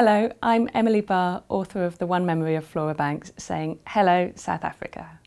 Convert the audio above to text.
Hello, I'm Emily Barr, author of The One Memory of Flora Banks, saying hello, South Africa.